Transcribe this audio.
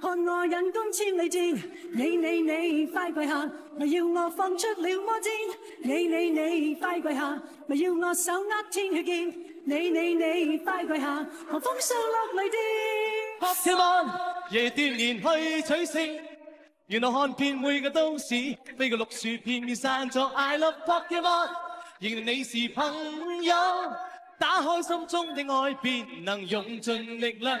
看我引弓千里箭，你你你快跪下！要我放出了魔箭，你你你快跪下！要我手握天血剑，你你你快跪下！狂风扫落雷电。p o k o n 夜锻炼去取胜，原来看遍每个都市，飞过绿树片片散咗。I love Pokemon，原然你是朋友，打开心中的爱，便能用尽力量。